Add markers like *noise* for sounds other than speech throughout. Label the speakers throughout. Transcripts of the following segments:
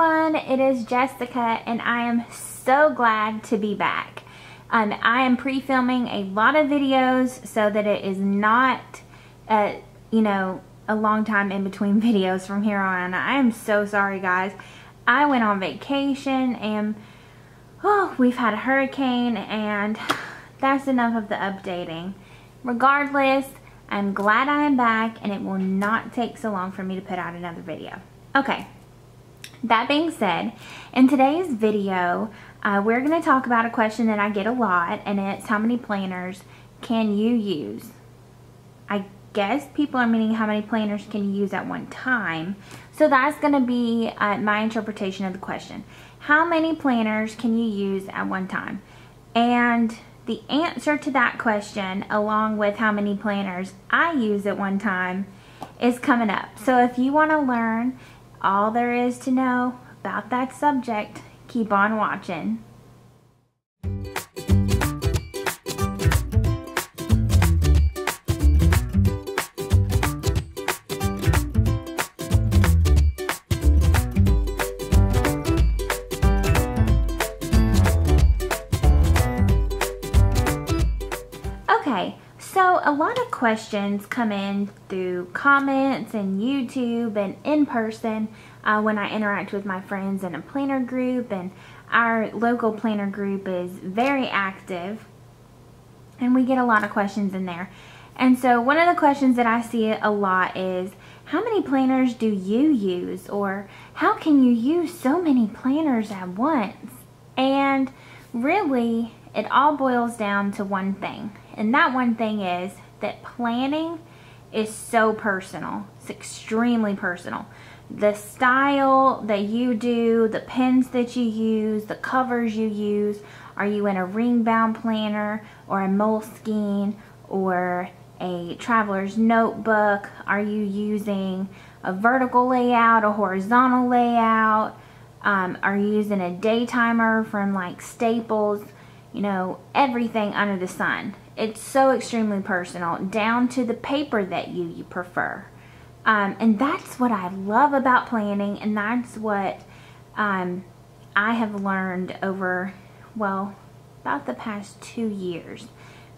Speaker 1: everyone, it is Jessica and I am so glad to be back. Um, I am pre-filming a lot of videos so that it is not, uh, you know, a long time in between *laughs* videos from here on. I am so sorry guys. I went on vacation and oh, we've had a hurricane and *sighs* that's enough of the updating. Regardless, I'm glad I am back and it will not take so long for me to put out another video. Okay, that being said, in today's video, uh, we're going to talk about a question that I get a lot, and it's how many planners can you use? I guess people are meaning how many planners can you use at one time. So that's going to be uh, my interpretation of the question. How many planners can you use at one time? And the answer to that question, along with how many planners I use at one time, is coming up. So if you want to learn all there is to know about that subject, keep on watching. Questions come in through comments and YouTube and in person uh, when I interact with my friends in a planner group and our local planner group is very active and we get a lot of questions in there. And so one of the questions that I see a lot is, how many planners do you use? Or how can you use so many planners at once? And really, it all boils down to one thing. And that one thing is that planning is so personal. It's extremely personal. The style that you do, the pens that you use, the covers you use, are you in a ring bound planner or a Moleskine or a traveler's notebook? Are you using a vertical layout, a horizontal layout? Um, are you using a day timer from like Staples? You know, everything under the sun. It's so extremely personal, down to the paper that you, you prefer. Um, and that's what I love about planning, and that's what um, I have learned over, well, about the past two years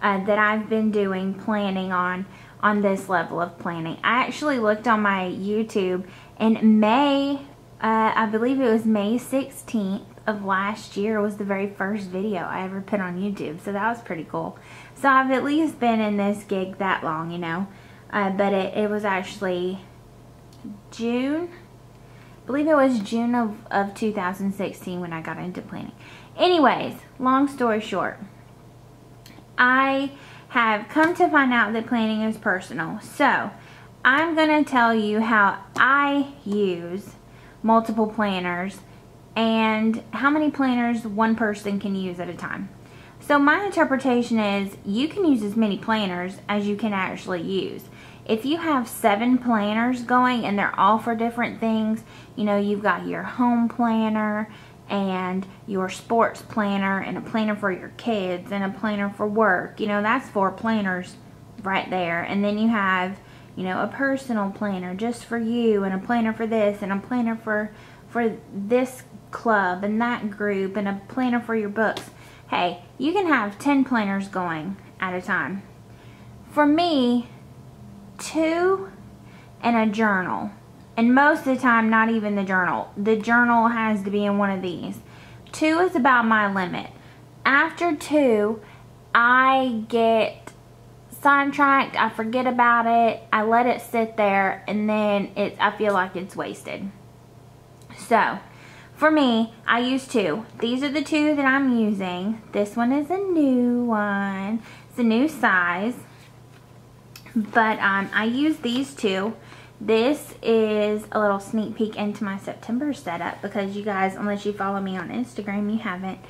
Speaker 1: uh, that I've been doing planning on on this level of planning. I actually looked on my YouTube in May, uh, I believe it was May 16th of last year was the very first video I ever put on YouTube. So that was pretty cool. So I've at least been in this gig that long, you know. Uh, but it, it was actually June. I believe it was June of, of 2016 when I got into planning. Anyways, long story short. I have come to find out that planning is personal. So, I'm going to tell you how I use multiple planners and how many planners one person can use at a time. So my interpretation is you can use as many planners as you can actually use. If you have seven planners going and they're all for different things, you know, you've got your home planner and your sports planner and a planner for your kids and a planner for work. You know, that's four planners right there. And then you have, you know, a personal planner just for you and a planner for this and a planner for for this club and that group and a planner for your books. Hey, you can have 10 planners going at a time. For me, two and a journal. And most of the time, not even the journal. The journal has to be in one of these. Two is about my limit. After two, I get sidetracked. I forget about it. I let it sit there and then it, I feel like it's wasted. So, for me, I use two. These are the two that I'm using. This one is a new one. It's a new size. But um, I use these two. This is a little sneak peek into my September setup because you guys, unless you follow me on Instagram, you haven't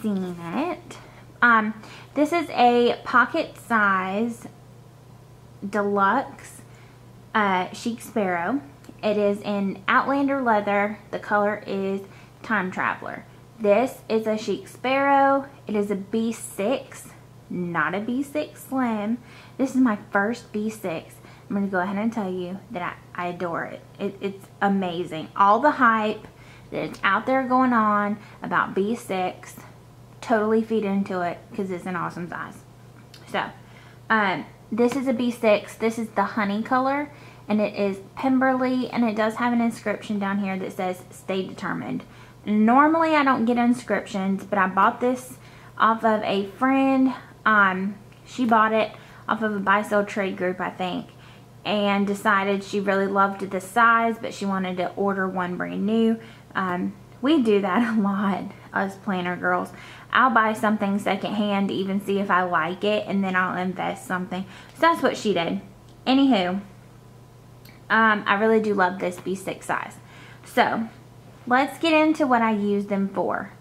Speaker 1: seen it. Um, this is a pocket size deluxe uh, chic sparrow. It is in Outlander leather. The color is Time Traveler. This is a chic sparrow. It is a B6, not a B6 Slim. This is my first B6. I'm going to go ahead and tell you that I, I adore it. it. It's amazing. All the hype that's out there going on about B6, totally feed into it because it's an awesome size. So, um, this is a B6. This is the honey color and it is Pemberley and it does have an inscription down here that says stay determined. Normally I don't get inscriptions but I bought this off of a friend. Um, she bought it off of a buy sell trade group I think and decided she really loved the size but she wanted to order one brand new. Um, we do that *laughs* a lot, us planner girls. I'll buy something secondhand to even see if I like it and then I'll invest something. So that's what she did. Anywho, um, I really do love this B6 size. So let's get into what I use them for.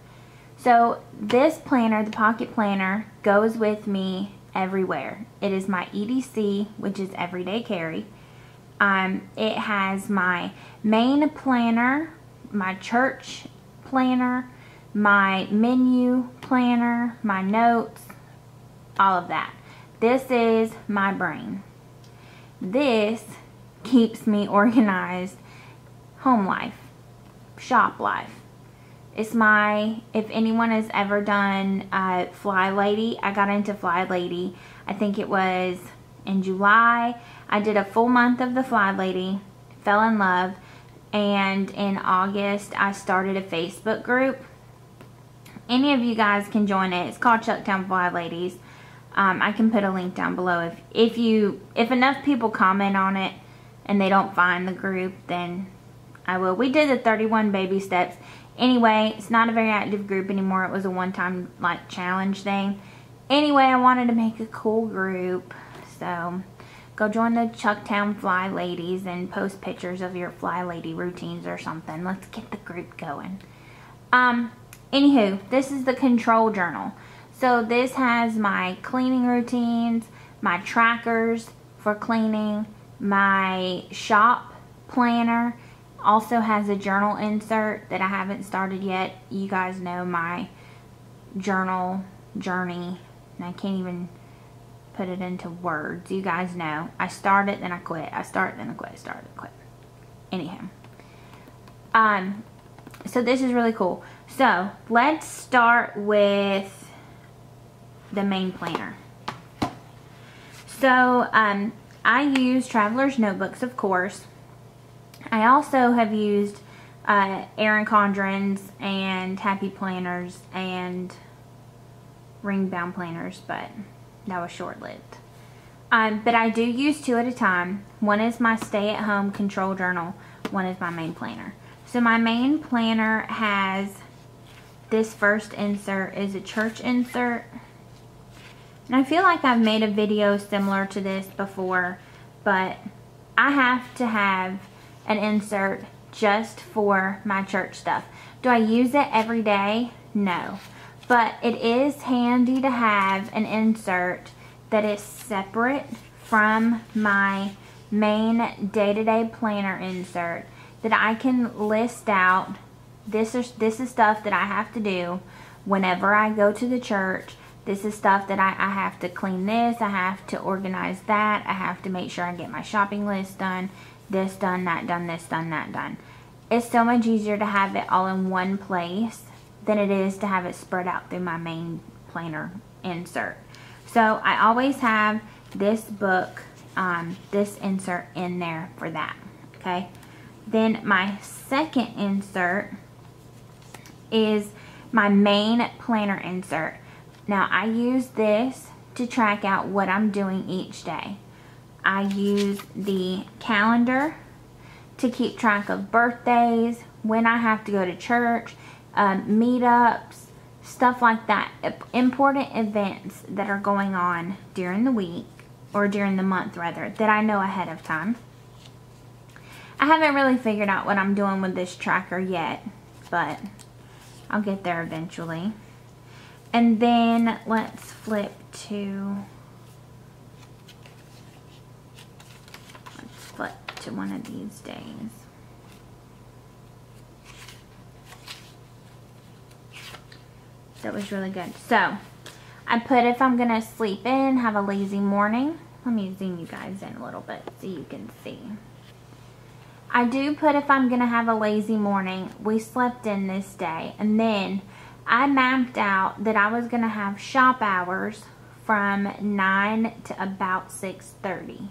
Speaker 1: So this planner, the pocket planner, goes with me everywhere. It is my EDC, which is everyday carry. Um, it has my main planner, my church planner, my menu planner, my notes, all of that. This is my brain. This keeps me organized home life, shop life. It's my, if anyone has ever done uh, Fly Lady, I got into Fly Lady. I think it was in July. I did a full month of the Fly Lady, fell in love, and in August I started a Facebook group. Any of you guys can join it. It's called Chucktown Fly Ladies. Um, I can put a link down below. If, if you, if enough people comment on it, and they don't find the group, then I will. We did the 31 baby steps. Anyway, it's not a very active group anymore. It was a one-time like challenge thing. Anyway, I wanted to make a cool group. So, go join the Chucktown Fly Ladies and post pictures of your Fly Lady routines or something. Let's get the group going. Um, anywho, this is the control journal. So this has my cleaning routines, my trackers for cleaning, my shop planner also has a journal insert that I haven't started yet. You guys know my journal journey. And I can't even put it into words. You guys know. I start it, then I quit. I start, then I quit. Start, then I quit. Anyhow. Um, so this is really cool. So, let's start with the main planner. So, um, I use Traveler's Notebooks, of course. I also have used uh, Erin Condren's and Happy Planners and Ring Bound Planners, but that was short-lived. Um, but I do use two at a time. One is my stay-at-home control journal. One is my main planner. So my main planner has this first insert is a church insert and I feel like I've made a video similar to this before, but I have to have an insert just for my church stuff. Do I use it every day? No. But it is handy to have an insert that is separate from my main day-to-day -day planner insert that I can list out this is this is stuff that I have to do whenever I go to the church this is stuff that I, I have to clean this. I have to organize that. I have to make sure I get my shopping list done. This done, that done, this done, that done. It's so much easier to have it all in one place than it is to have it spread out through my main planner insert. So I always have this book, um, this insert in there for that, okay? Then my second insert is my main planner insert. Now I use this to track out what I'm doing each day. I use the calendar to keep track of birthdays, when I have to go to church, um, meetups, stuff like that. Important events that are going on during the week, or during the month rather, that I know ahead of time. I haven't really figured out what I'm doing with this tracker yet, but I'll get there eventually. And then let's flip to, let's flip to one of these days. That was really good. So, I put if I'm going to sleep in, have a lazy morning. Let me zoom you guys in a little bit so you can see. I do put if I'm going to have a lazy morning. We slept in this day. And then I mapped out that I was going to have shop hours from 9 to about 6.30.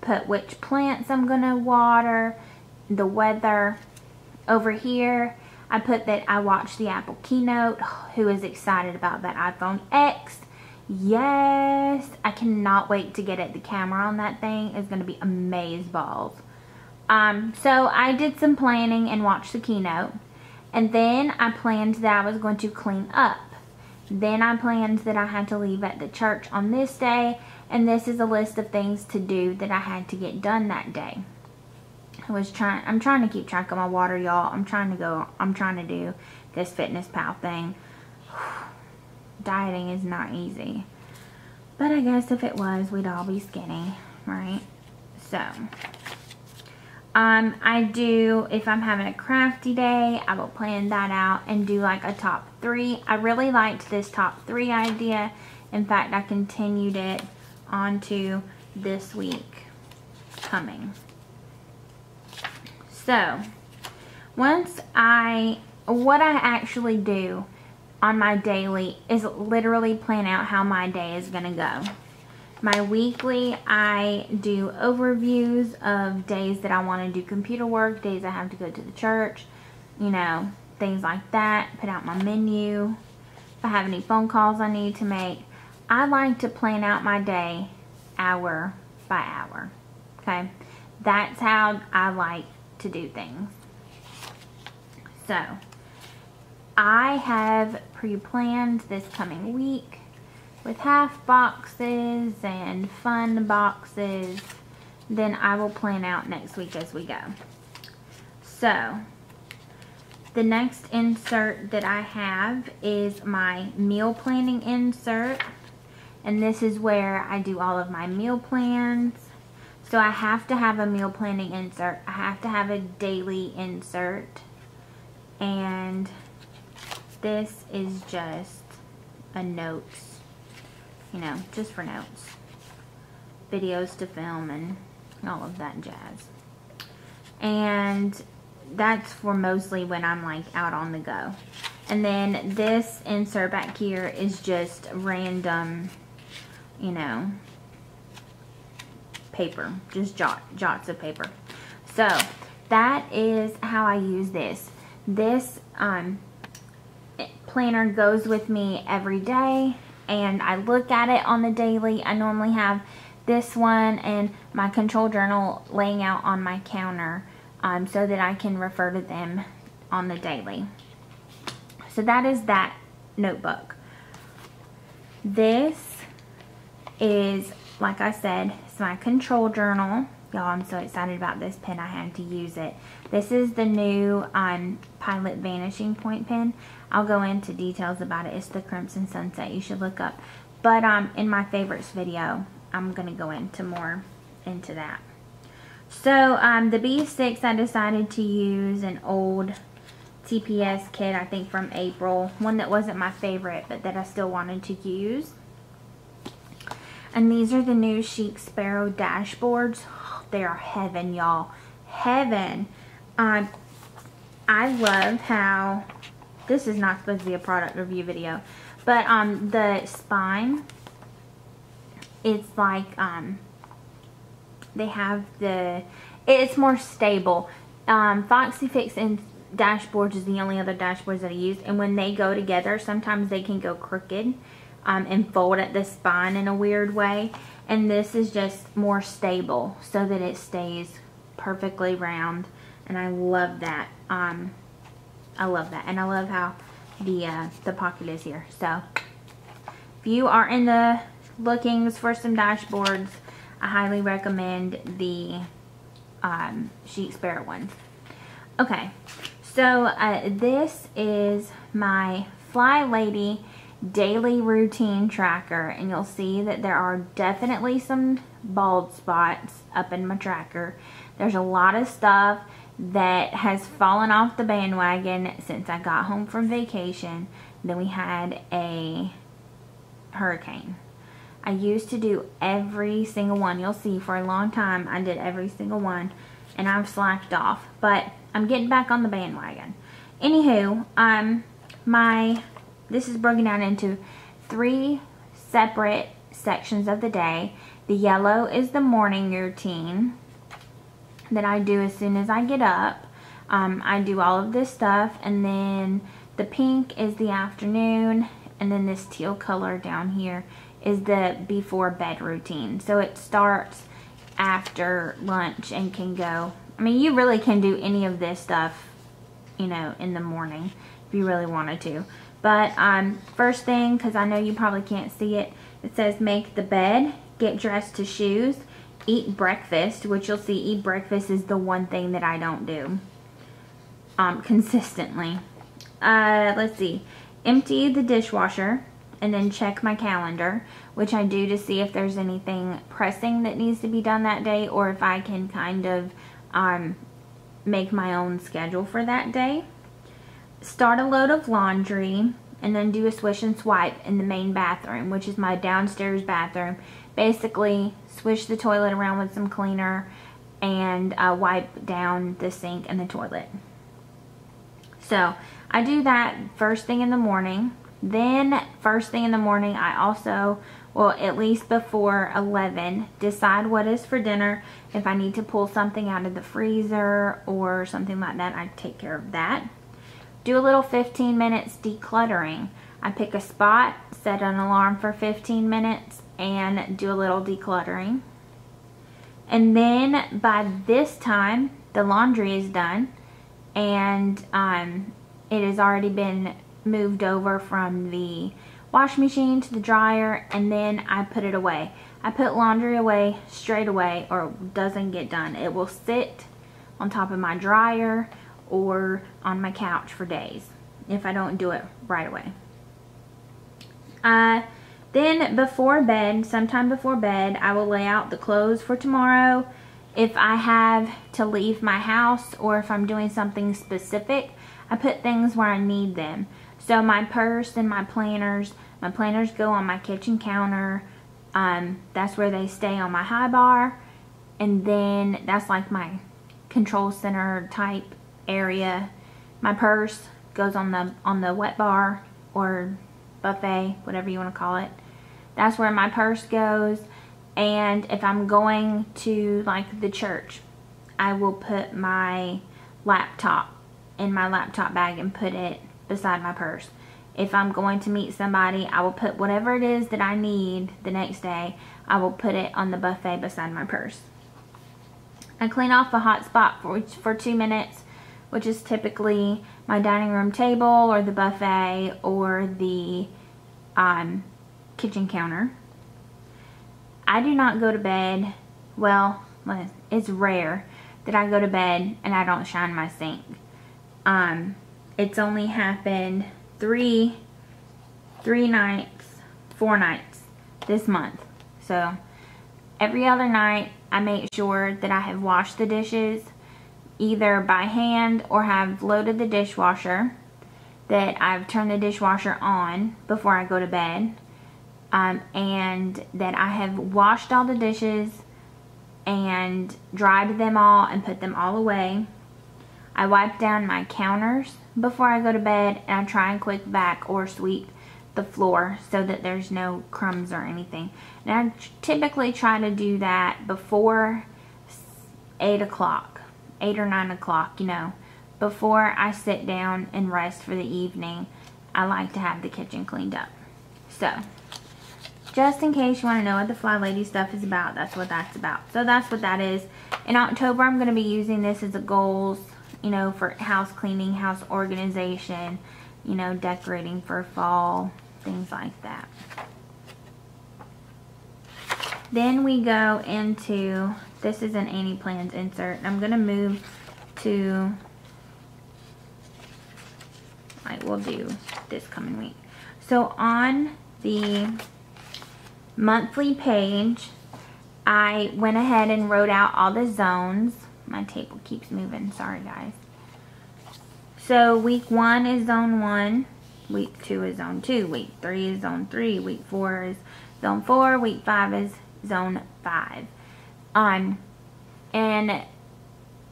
Speaker 1: Put which plants I'm going to water, the weather. Over here, I put that I watched the Apple keynote. *sighs* Who is excited about that iPhone X? Yes, I cannot wait to get it. The camera on that thing is going to be amaze balls. Um, so I did some planning and watched the keynote. And then I planned that I was going to clean up. Then I planned that I had to leave at the church on this day. And this is a list of things to do that I had to get done that day. I was trying, I'm trying to keep track of my water, y'all. I'm trying to go, I'm trying to do this Fitness Pal thing. *sighs* Dieting is not easy. But I guess if it was, we'd all be skinny, right? So, um, I do, if I'm having a crafty day, I will plan that out and do like a top three. I really liked this top three idea. In fact, I continued it onto this week coming. So, once I, what I actually do on my daily is literally plan out how my day is going to go. My weekly, I do overviews of days that I want to do computer work, days I have to go to the church, you know, things like that. Put out my menu. If I have any phone calls I need to make. I like to plan out my day hour by hour. Okay? That's how I like to do things. So, I have pre-planned this coming week with half boxes and fun boxes. Then I will plan out next week as we go. So, the next insert that I have is my meal planning insert. And this is where I do all of my meal plans. So I have to have a meal planning insert. I have to have a daily insert. And this is just a notes, you know, just for notes. Videos to film and all of that jazz. And that's for mostly when I'm like out on the go. And then this insert back here is just random, you know, paper, just jot, jots of paper. So that is how I use this. This um, planner goes with me every day and I look at it on the daily. I normally have this one and my control journal laying out on my counter um, so that I can refer to them on the daily. So that is that notebook. This is, like I said, it's my control journal. Y'all, I'm so excited about this pen. I had to use it. This is the new um, Pilot Vanishing Point pen. I'll go into details about it. It's the Crimson Sunset. You should look up. But um, in my favorites video, I'm going to go into more into that. So um, the B6, I decided to use an old TPS kit, I think from April. One that wasn't my favorite, but that I still wanted to use. And these are the new Chic Sparrow dashboards. *sighs* they are heaven, y'all. Heaven. Um, I love how, this is not supposed to be a product review video, but um, the spine, it's like, um, they have the, it's more stable. Um, Foxy Fix and dashboards is the only other dashboards that I use, and when they go together, sometimes they can go crooked um, and fold at the spine in a weird way. And this is just more stable so that it stays perfectly round. And I love that. Um, I love that. And I love how the, uh, the pocket is here. So if you are in the lookings for some dashboards, I highly recommend the um, Chic Sparrow ones. Okay, so uh, this is my Fly Lady daily routine tracker and you'll see that there are definitely some bald spots up in my tracker. There's a lot of stuff that has fallen off the bandwagon since I got home from vacation. Then we had a hurricane. I used to do every single one. You'll see for a long time I did every single one. and I've slacked off. But I'm getting back on the bandwagon. Anywho, um, my, this is broken down into three separate sections of the day. The yellow is the morning routine that I do as soon as I get up. Um, I do all of this stuff and then the pink is the afternoon and then this teal color down here is the before bed routine. So it starts after lunch and can go, I mean you really can do any of this stuff, you know, in the morning if you really wanted to. But um, first thing, because I know you probably can't see it, it says make the bed, get dressed to shoes, eat breakfast, which you'll see eat breakfast is the one thing that I don't do um, *laughs* consistently. Uh, let's see, empty the dishwasher and then check my calendar, which I do to see if there's anything pressing that needs to be done that day or if I can kind of um, make my own schedule for that day. Start a load of laundry and then do a swish and swipe in the main bathroom, which is my downstairs bathroom. Basically, swish the toilet around with some cleaner and uh, wipe down the sink and the toilet. So, I do that first thing in the morning. Then, first thing in the morning, I also, well, at least before 11, decide what is for dinner. If I need to pull something out of the freezer or something like that, I take care of that. Do a little 15 minutes decluttering. I pick a spot, set an alarm for 15 minutes, and do a little decluttering. And then by this time, the laundry is done and um, it has already been moved over from the wash machine to the dryer and then I put it away. I put laundry away straight away or doesn't get done. It will sit on top of my dryer or on my couch for days if I don't do it right away. Uh, then before bed, sometime before bed, I will lay out the clothes for tomorrow. If I have to leave my house or if I'm doing something specific, I put things where I need them. So my purse and my planners, my planners go on my kitchen counter. Um, that's where they stay on my high bar. And then that's like my control center type area. My purse goes on the on the wet bar or buffet, whatever you want to call it. That's where my purse goes. And if I'm going to like the church, I will put my laptop in my laptop bag and put it beside my purse. If I'm going to meet somebody, I will put whatever it is that I need the next day, I will put it on the buffet beside my purse. I clean off a hot spot for, for two minutes which is typically my dining room table or the buffet or the um, kitchen counter. I do not go to bed, well, it's rare that I go to bed and I don't shine my sink. Um, it's only happened three, three nights, four nights this month. So every other night I make sure that I have washed the dishes either by hand or have loaded the dishwasher that I've turned the dishwasher on before I go to bed um, and that I have washed all the dishes and dried them all and put them all away. I wipe down my counters before I go to bed and I try and quick back or sweep the floor so that there's no crumbs or anything. Now I typically try to do that before 8 o'clock 8 or 9 o'clock, you know, before I sit down and rest for the evening, I like to have the kitchen cleaned up. So, just in case you want to know what the Fly Lady stuff is about, that's what that's about. So that's what that is. In October, I'm going to be using this as a goals, you know, for house cleaning, house organization, you know, decorating for fall, things like that. Then we go into this is an Annie Plans insert. I'm going to move to, I will do this coming week. So on the monthly page, I went ahead and wrote out all the zones. My table keeps moving. Sorry, guys. So week one is zone one. Week two is zone two. Week three is zone three. Week four is zone four. Week five is zone five. Um, and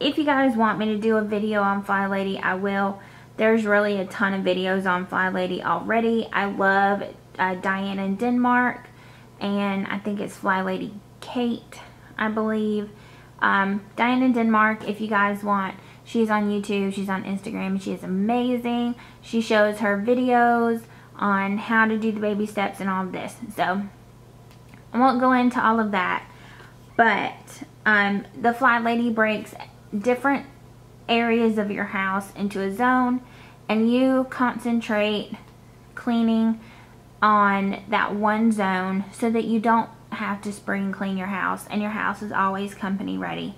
Speaker 1: if you guys want me to do a video on Fly Lady, I will. There's really a ton of videos on Fly Lady already. I love uh, Diana in Denmark, and I think it's Fly Lady Kate, I believe. Um, Diana in Denmark, if you guys want, she's on YouTube, she's on Instagram, she is amazing. She shows her videos on how to do the baby steps and all of this. So, I won't go into all of that, but um, the Fly Lady breaks different areas of your house into a zone and you concentrate cleaning on that one zone so that you don't have to spring clean your house and your house is always company ready.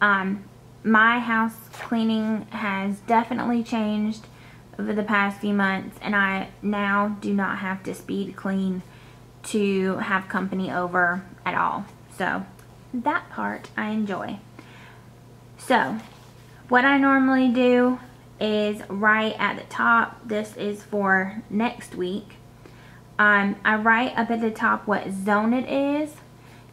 Speaker 1: Um, my house cleaning has definitely changed over the past few months and I now do not have to speed clean to have company over at all. So that part I enjoy. So what I normally do is right at the top. This is for next week. Um, I write up at the top what zone it is.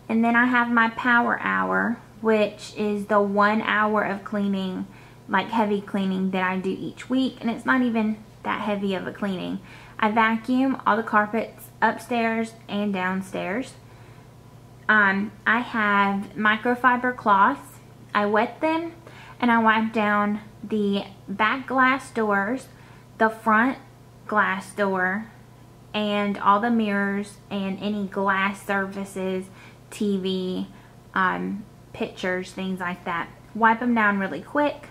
Speaker 1: And then I have my power hour, which is the one hour of cleaning, like heavy cleaning that I do each week. And it's not even that heavy of a cleaning. I vacuum all the carpets upstairs and downstairs. Um, I have microfiber cloths. I wet them and I wipe down the back glass doors, the front glass door, and all the mirrors and any glass surfaces, TV, um, pictures, things like that. Wipe them down really quick.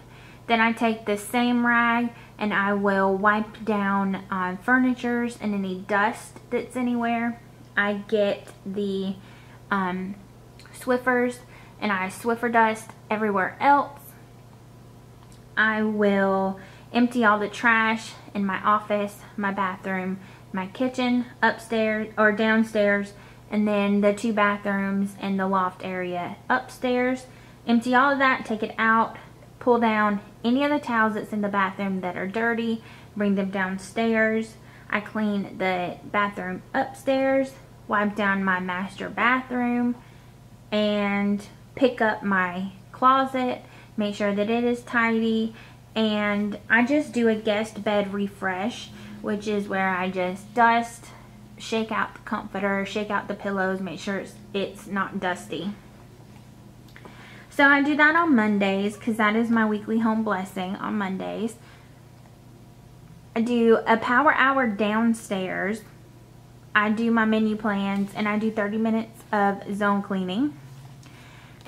Speaker 1: Then I take the same rag and I will wipe down uh, furnitures and any dust that's anywhere. I get the um, Swiffers and I Swiffer dust everywhere else. I will empty all the trash in my office, my bathroom, my kitchen, upstairs or downstairs, and then the two bathrooms and the loft area upstairs. Empty all of that, take it out, pull down any of the towels that's in the bathroom that are dirty, bring them downstairs. I clean the bathroom upstairs, wipe down my master bathroom, and pick up my closet, make sure that it is tidy, and I just do a guest bed refresh, which is where I just dust, shake out the comforter, shake out the pillows, make sure it's, it's not dusty. So I do that on Mondays because that is my weekly home blessing on Mondays. I do a power hour downstairs I do my menu plans and I do 30 minutes of zone cleaning.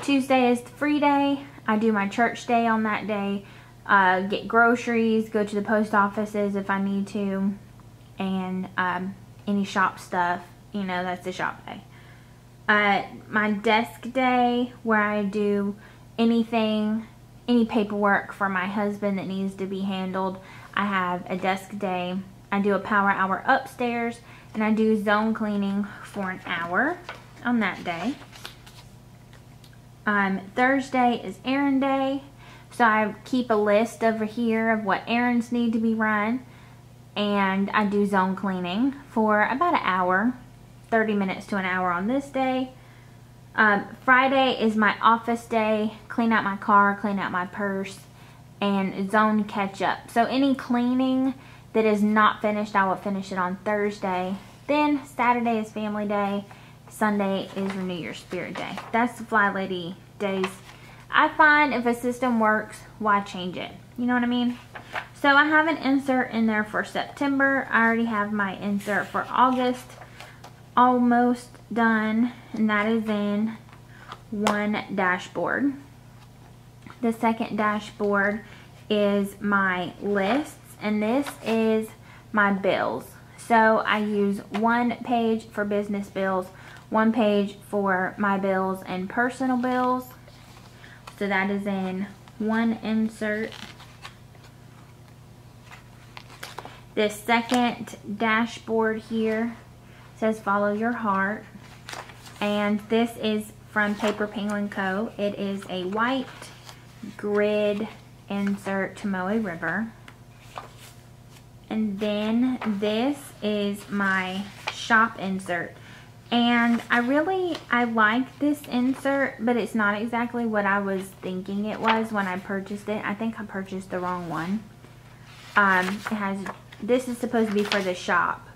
Speaker 1: Tuesday is the free day. I do my church day on that day. Uh, get groceries, go to the post offices if I need to, and um, any shop stuff. You know, that's the shop day. Uh, my desk day where I do anything, any paperwork for my husband that needs to be handled. I have a desk day. I do a power hour upstairs and I do zone cleaning for an hour on that day. Um, Thursday is errand day, so I keep a list over here of what errands need to be run, and I do zone cleaning for about an hour, 30 minutes to an hour on this day. Um, Friday is my office day, clean out my car, clean out my purse, and zone catch up. So any cleaning that is not finished, I will finish it on Thursday. Then Saturday is family day. Sunday is Renew Your Spirit Day. That's the Fly Lady days. I find if a system works, why change it? You know what I mean? So I have an insert in there for September. I already have my insert for August almost done. And that is in one dashboard. The second dashboard is my lists. And this is my bills. So I use one page for business bills, one page for my bills and personal bills. So that is in one insert. This second dashboard here says follow your heart. And this is from Paper Penguin Co. It is a white grid insert Tomoe River. And then this is my shop insert. And I really, I like this insert, but it's not exactly what I was thinking it was when I purchased it. I think I purchased the wrong one. Um, it has, this is supposed to be for the shop.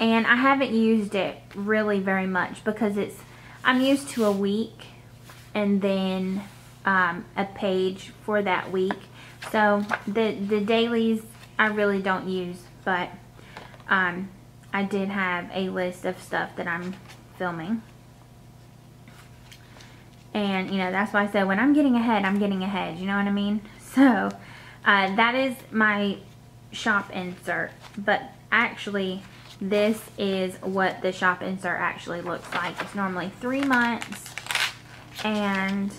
Speaker 1: And I haven't used it really very much because it's, I'm used to a week and then um, a page for that week. So the, the dailies I really don't use, but um, I did have a list of stuff that I'm filming. And, you know, that's why I said when I'm getting ahead, I'm getting ahead. You know what I mean? *laughs* So, uh, that is my shop insert. But actually, this is what the shop insert actually looks like. It's normally three months. And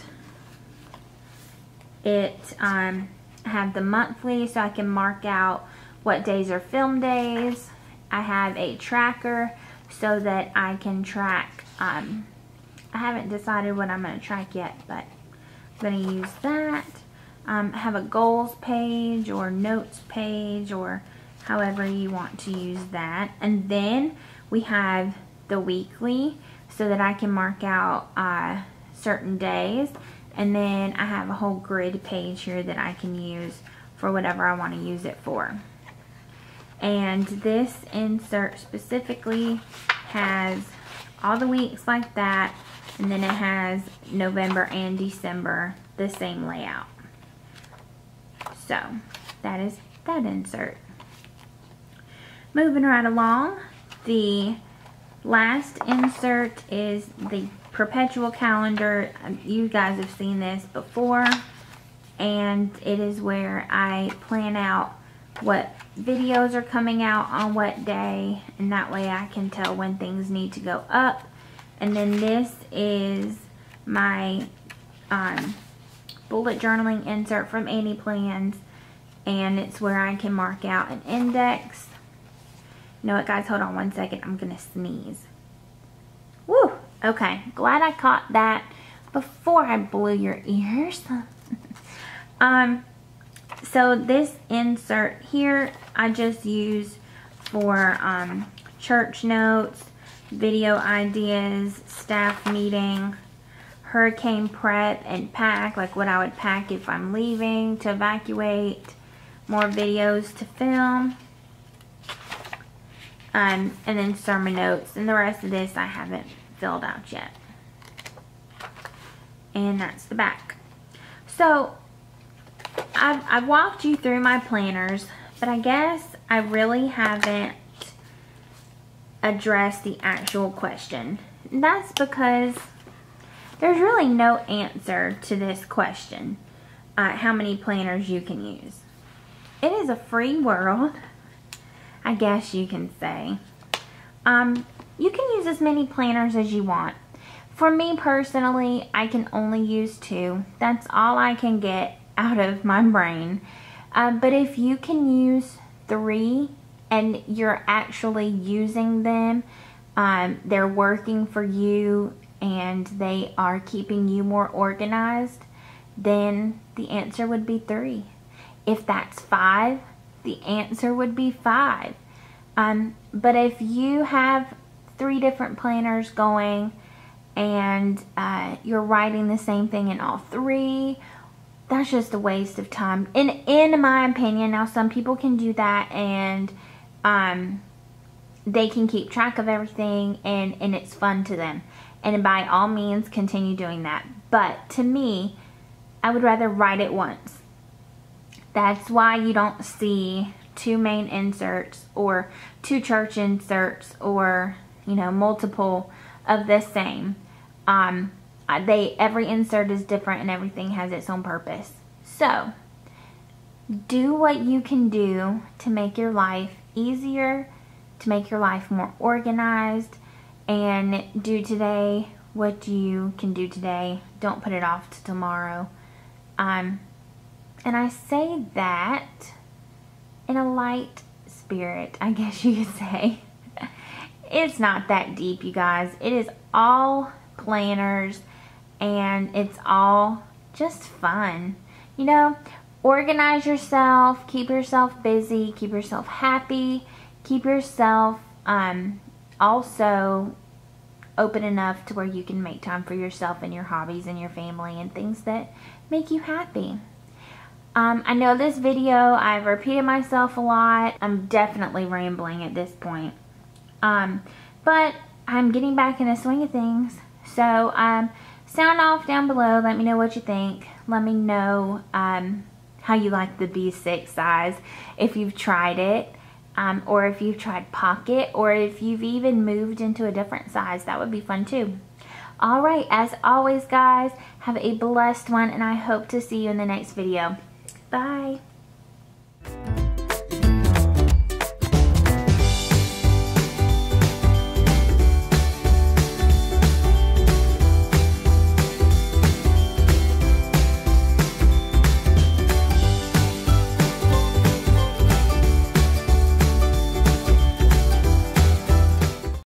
Speaker 1: it um, have the monthly so I can mark out what days are film days. I have a tracker so that I can track, um, I haven't decided what I'm going to track yet, but I'm going to use that. Um, have a goals page or notes page or however you want to use that. And then we have the weekly so that I can mark out uh, certain days. And then I have a whole grid page here that I can use for whatever I want to use it for. And this insert specifically has all the weeks like that. And then it has November and December, the same layout. So, that is that insert. Moving right along, the last insert is the perpetual calendar. You guys have seen this before. And it is where I plan out what videos are coming out on what day. And that way I can tell when things need to go up. And then this is my um, bullet journaling insert from Annie Plans. And it's where I can mark out an index. You know what guys hold on one second. I'm gonna sneeze. Woo okay glad I caught that before I blew your ears *laughs* um so this insert here, I just use for um, church notes, video ideas, staff meeting, hurricane prep and pack, like what I would pack if I'm leaving to evacuate, more videos to film, um, and then sermon notes. And the rest of this I haven't filled out yet. And that's the back. So I've, I've walked you through my planners, but I guess I really haven't addressed the actual question. And that's because there's really no answer to this question, uh, how many planners you can use. It is a free world, I guess you can say. Um, you can use as many planners as you want. For me personally, I can only use two. That's all I can get out of my brain. Uh, but if you can use three and you're actually using them, um, they're working for you and they are keeping you more organized, then the answer would be three. If that's five, the answer would be five. Um, but if you have three different planners going and uh, you're writing the same thing in all three that's just a waste of time. In in my opinion, now some people can do that and um they can keep track of everything and and it's fun to them. And by all means continue doing that. But to me, I would rather write it once. That's why you don't see two main inserts or two church inserts or, you know, multiple of the same. Um, they every insert is different and everything has its own purpose. So, do what you can do to make your life easier, to make your life more organized, and do today what you can do today. Don't put it off to tomorrow. Um, and I say that in a light spirit, I guess you could say. It's not that deep, you guys. It is all planners and it's all just fun. You know, organize yourself, keep yourself busy, keep yourself happy, keep yourself um, also open enough to where you can make time for yourself and your hobbies and your family and things that make you happy. Um, I know this video, I've repeated myself a lot. I'm definitely rambling at this point. Um, but I'm getting back in the swing of things. So, um, sound off down below. Let me know what you think. Let me know um, how you like the B6 size, if you've tried it, um, or if you've tried pocket, or if you've even moved into a different size. That would be fun too. All right, as always, guys, have a blessed one, and I hope to see you in the next video. Bye.